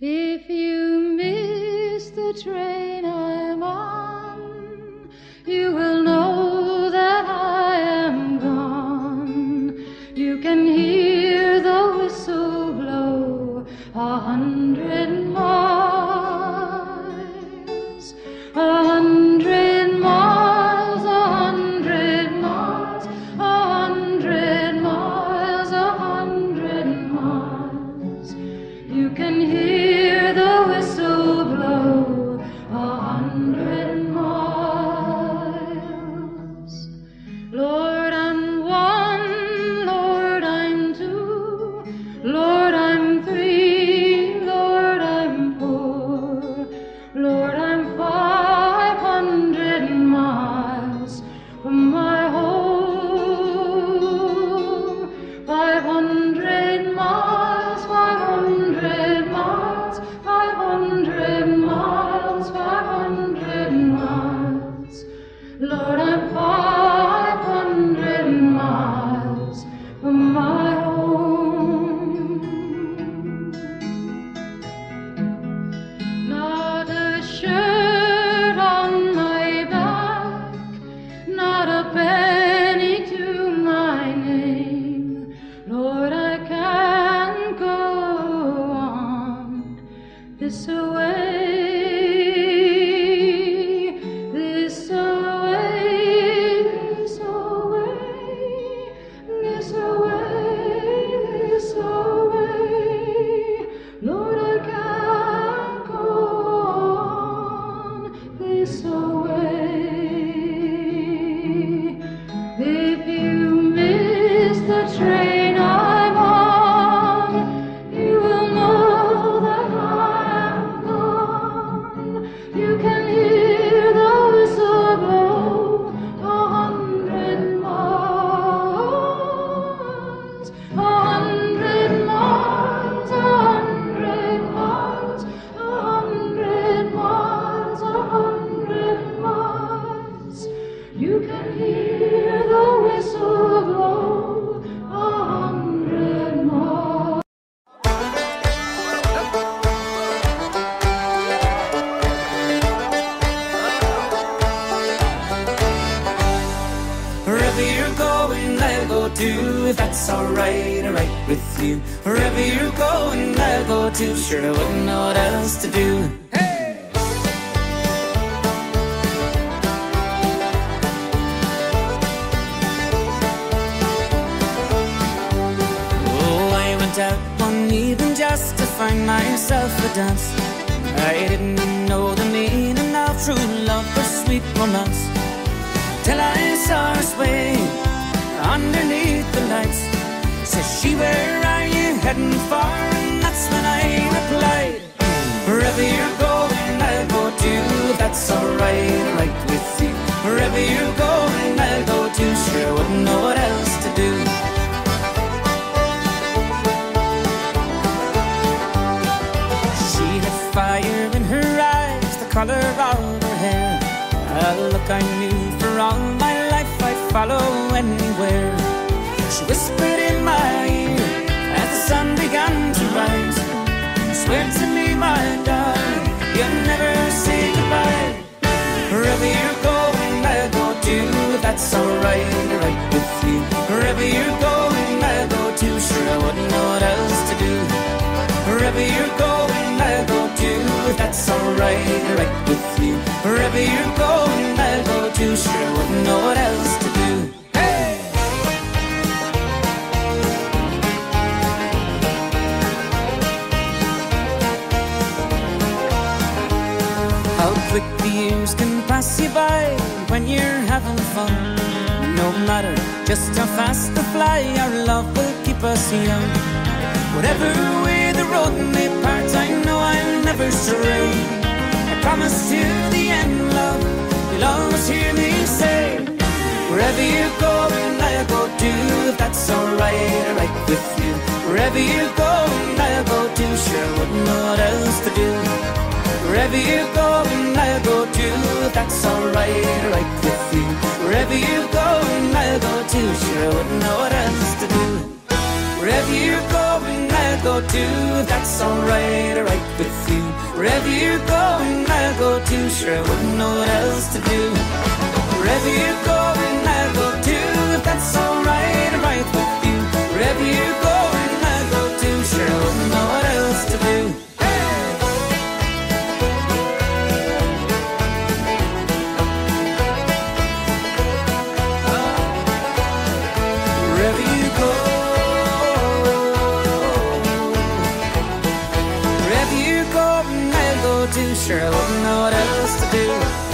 If you miss the train I'm on, you will know that I am gone. You can hear the whistle blow a hundred train else to do. Oh, I went out one evening just to find myself a dance. I didn't know the meaning of true love or sweet romance till I saw her sway underneath the lights. Says she, where are you heading for? And that's when I replied, I knew for all my life I'd follow anywhere. She whispered in my ear as the sun began to rise. Swear to me, my darling, you'll never say goodbye. Wherever you're going, I'll go too. That's alright, right with you. Wherever you're going, I'll go too. Sure, I wouldn't know what else to do. Wherever you're going, I'll go too. That's alright, right with you. Wherever you're going, too. Sure, wouldn't know what else to do. Hey! How quick the years can pass you by when you're having fun. No matter just how fast they fly, our love will keep us young. Whatever way the road may part, I know I'll never stray. I promise to the end, love, You'll always hear me say, wherever you're going, I'll go too. If that's alright, I'm right with you. Wherever you're going, I'll go too. Sure wouldn't know what else to do. Wherever you're going, I'll go too. If that's alright, I'm right with you. Wherever you're going, I'll go too. Sure wouldn't know what else to do. Wherever you're going, I'll go too. If that's alright, I'm right with you. Wherever you're going, I'll go too. Sure wouldn't know what else else to do. Wherever you're going, I go too. If that's alright, I'm right with you. Wherever you're going, I go too. Sure, I wouldn't know what else to do. sure I wouldn't know what else to do.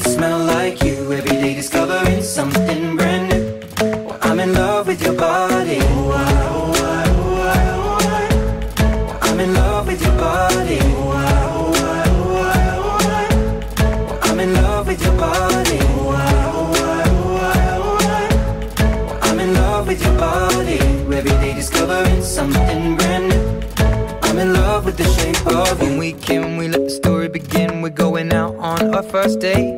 smell like you. Every day discovering something brand new. Well, I'm in love with your body. Ah, ah, ah, I'm in love with your body. I'm in love with your body. Every day discovering something brand new. I'm in love with the shape of When we came, we let the story begin. We're going out on our first date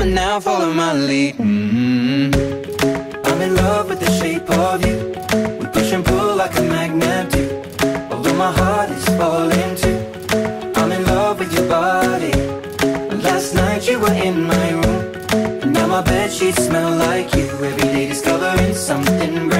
On now, follow my lead. Mm -hmm. I'm in love with the shape of you. We push and pull like a magnet do. Although my heart is falling too. I'm in love with your body. Last night you were in my room. And now my bed sheets smell like you. Every day discovering something brand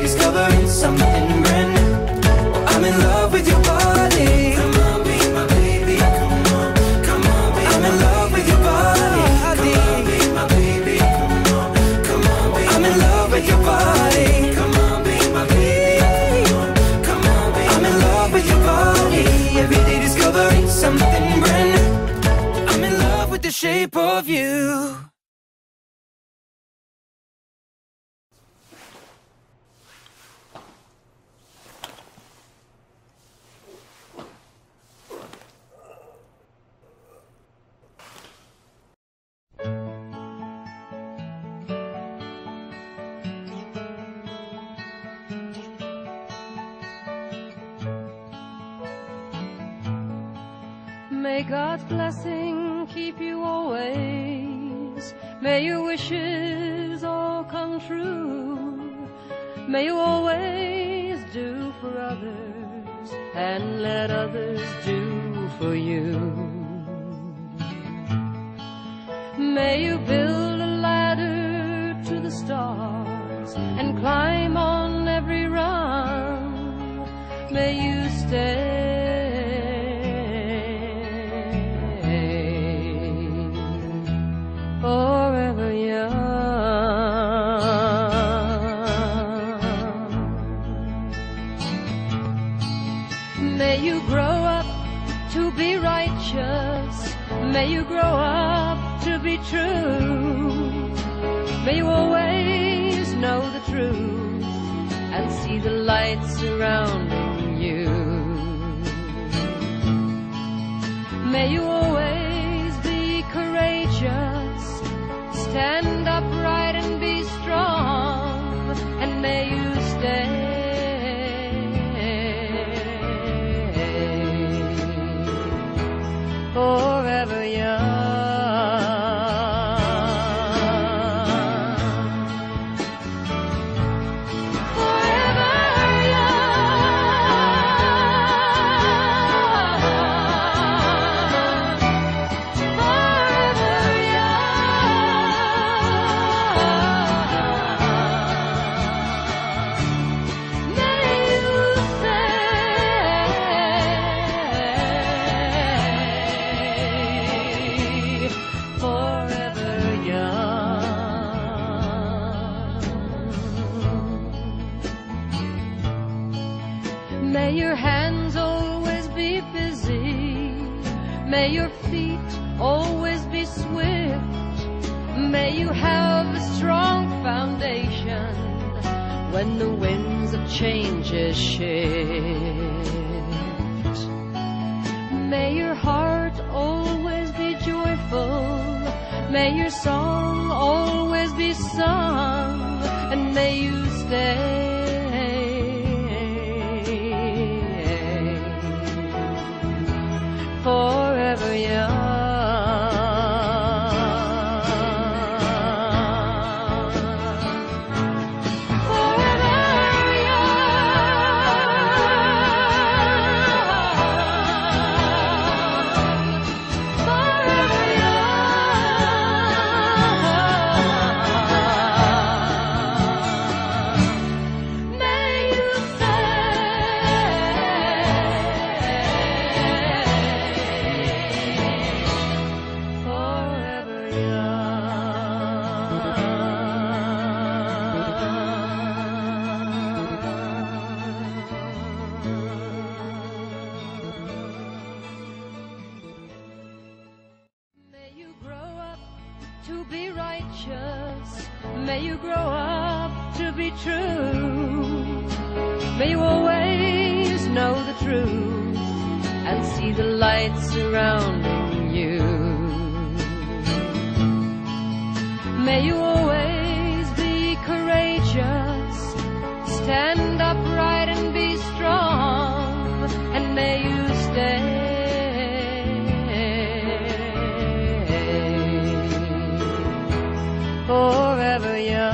May God's blessing keep you always. May your wishes all come true. May you always do for others and let others do for you. May you build a ladder to the stars and climb on every rung may you stay May you grow up to be righteous. May you grow up to be true. May you always know the truth and see the light surrounding you. May you May your hands always be busy. May your feet always be swift. May you have a strong foundation when the winds of changes shift. May your heart always be joyful. May your song always be sung. And may you stay to be righteous. May you grow up to be true. May you always know the truth and see the light surrounding you. May you always be courageous, stand forever young.